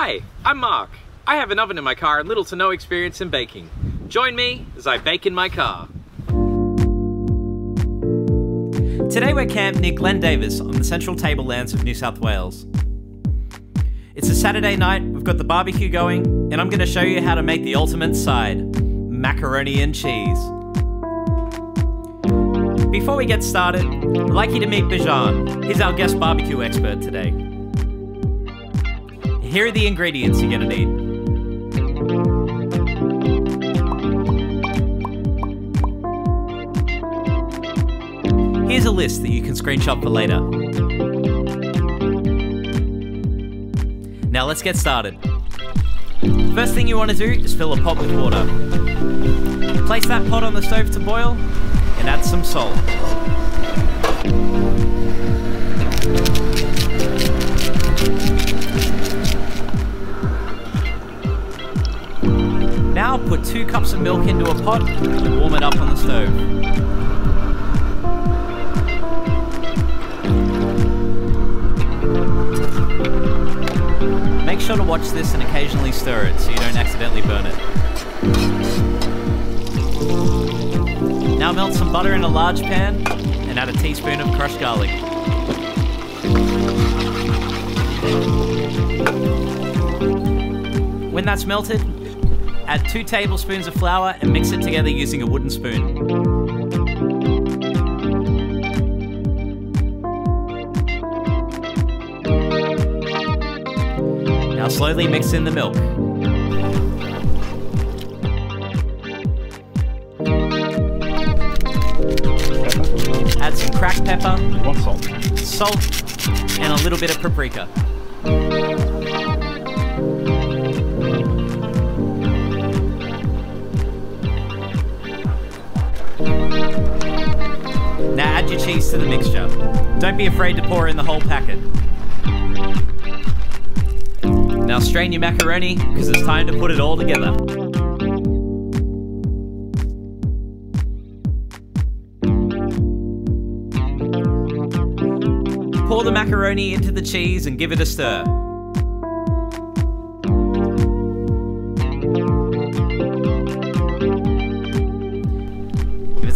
Hi, I'm Mark. I have an oven in my car and little to no experience in baking. Join me as I bake in my car. Today we're camped near Glen Davis on the central tablelands of New South Wales. It's a Saturday night, we've got the barbecue going, and I'm going to show you how to make the ultimate side macaroni and cheese. Before we get started, I'd like you to meet Bijan. He's our guest barbecue expert today. Here are the ingredients you're to need. Here's a list that you can screenshot for later. Now let's get started. First thing you want to do is fill a pot with water. Place that pot on the stove to boil and add some salt. Now put two cups of milk into a pot and warm it up on the stove. Make sure to watch this and occasionally stir it so you don't accidentally burn it. Now melt some butter in a large pan and add a teaspoon of crushed garlic. When that's melted, add two tablespoons of flour and mix it together using a wooden spoon. Now slowly mix in the milk. Add some cracked pepper. One salt. Salt. And a little bit of paprika. Add your cheese to the mixture. Don't be afraid to pour in the whole packet. Now strain your macaroni because it's time to put it all together. Pour the macaroni into the cheese and give it a stir.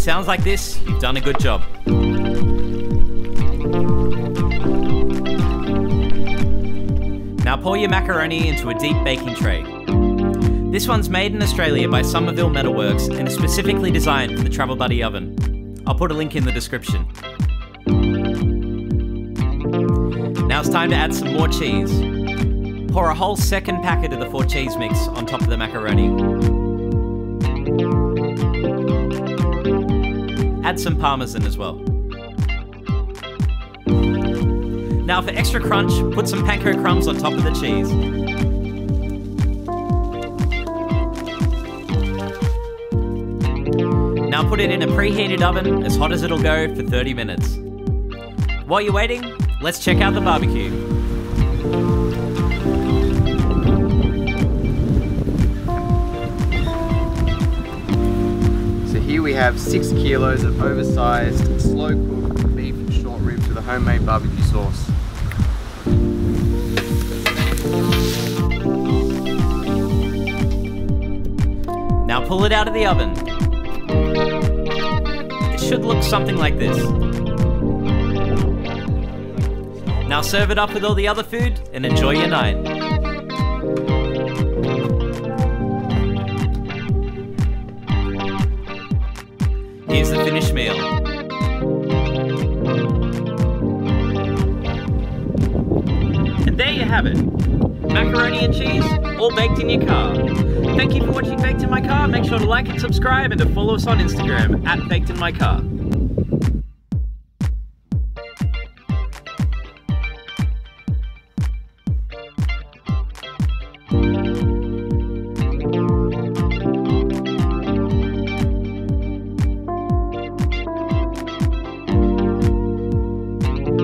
Sounds like this, you've done a good job. Now pour your macaroni into a deep baking tray. This one's made in Australia by Somerville Metalworks and is specifically designed for the Travel Buddy oven. I'll put a link in the description. Now it's time to add some more cheese. Pour a whole second packet of the four cheese mix on top of the macaroni. Add some parmesan as well. Now for extra crunch, put some panko crumbs on top of the cheese. Now put it in a preheated oven as hot as it'll go for 30 minutes. While you're waiting, let's check out the barbecue. We have six kilos of oversized, slow cooked beef and short ribs with a homemade barbecue sauce. Now pull it out of the oven. It should look something like this. Now serve it up with all the other food and enjoy your night. Here's the finished meal. And there you have it. Macaroni and cheese, all baked in your car. Thank you for watching Baked in My Car. Make sure to like and subscribe and to follow us on Instagram at Baked in My Car.